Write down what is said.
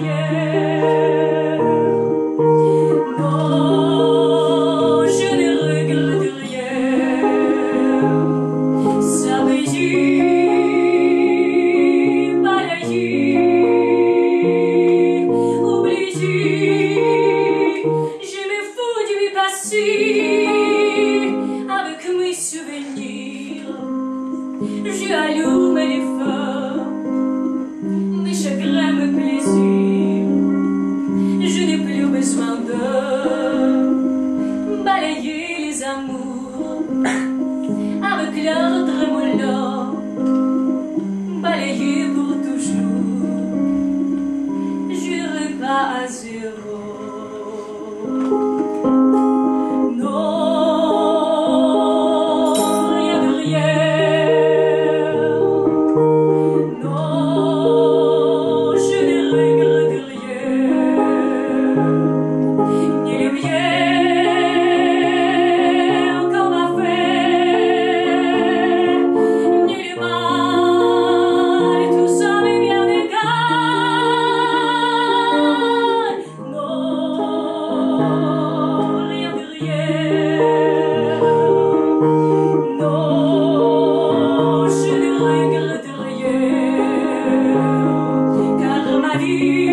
yeah. balayer les amours avec leur Maria.